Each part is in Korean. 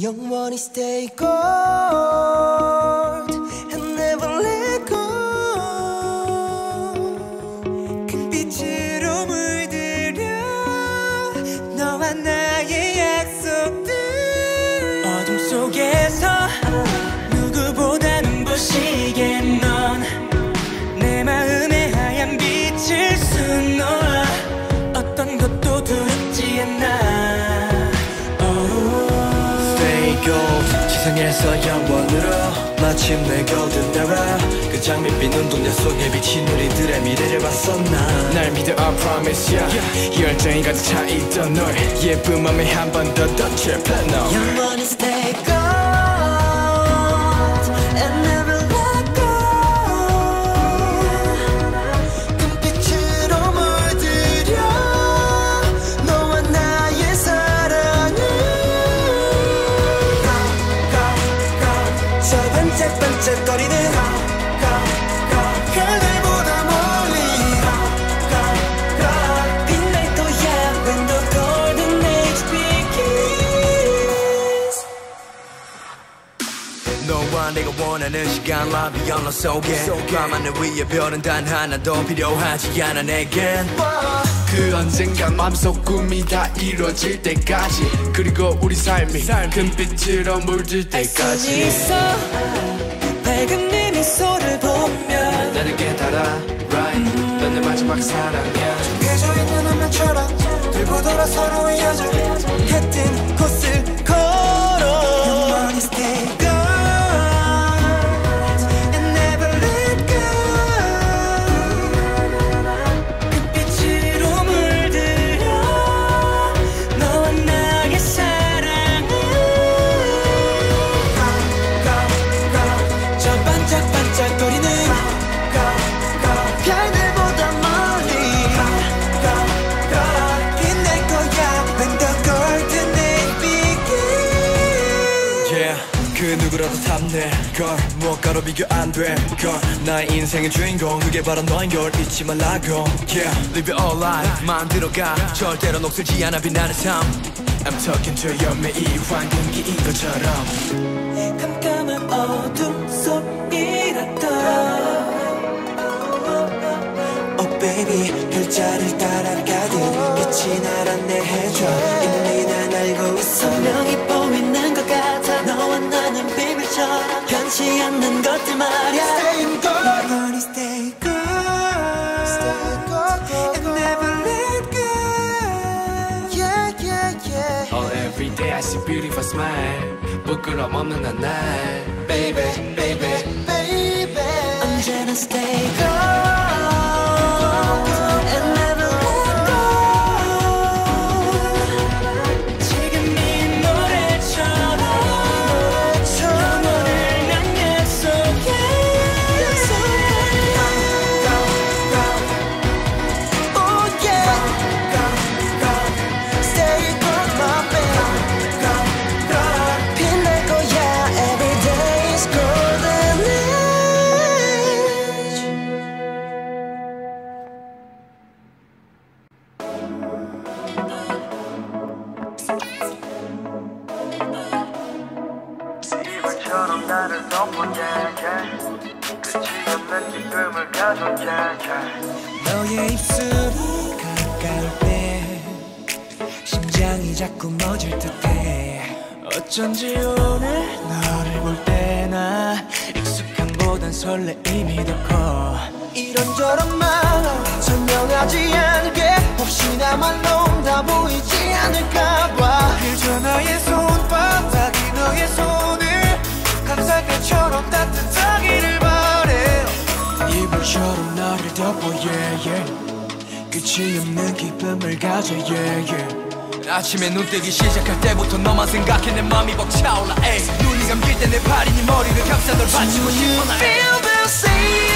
영원히 stay gold 지상에서 영원으로 마침내 golden era 그 장밋빛 눈동자 속에 비친 우리들의 미래를 봤어 난날 믿어 I promise ya. 열정이 가득 차있던 널. 예쁜 맘에 한 번더 it platinum 영원히 stay 반짝반짝거리는 별들보다 멀리 빛날 거야 when the golden age begins. 너와 내가 원하는 시간 Love beyond the 속에. 밤하늘 위에 별은 단 하나도 필요하지 않아 내겐. 그 언젠간 맘속 꿈이 다 이루어질 때까지. 그리고 우리 삶이 금빛으로 물들 수 때까지 밝은 네 미소를 보면 나는 깨달아. Right. 넌내 마지막 사랑이야. 깨져 있는 화면처럼 들고 돌아 서로의 여정 같은 그 누구라도 탐내? 걸 무엇과로 비교 안돼걸 나의 인생의 주인공 그게 바로 너인 걸 잊지 말라고. Yeah live it all life 만들어가. 절대로 녹슬지 않아 빛나는 삶. I'm talking to your 매일 환경기인 것처럼. 깜깜한 어둠 속이라도. Oh baby 글자를 smile 부끄럼 없는 한날 Baby baby baby 언제나 stay gold 이번처럼 나를 덮어 yeah. 끝이 없는 기쁨을 가져 yeah. 너의 입술이 가까울 때 심장이 자꾸 멎을 듯해 어쩐지 오늘 너를 볼 때나 익숙함보단 설레임이 더커 이런저런 마음 설명하지 않게 혹시나 말로 다 보이지 않을까봐 그저 나의 손바닥 끝이 없는 기쁨을 가져 yeah, yeah. 아침에 눈 뜨기 시작할 때부터 너만 생각해 내 맘이 벅차올라 에이 눈이 감길 때 내 팔이 네 머리를 감싸 널 받치고 싶어 나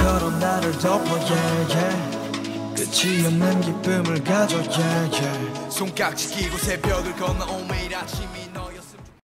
별처럼 나를 덮어 yeah, yeah. 끝이 없는 기쁨을 가져 yeah, yeah. 손깍지 끼고 새벽을 건너 온 매일 아침이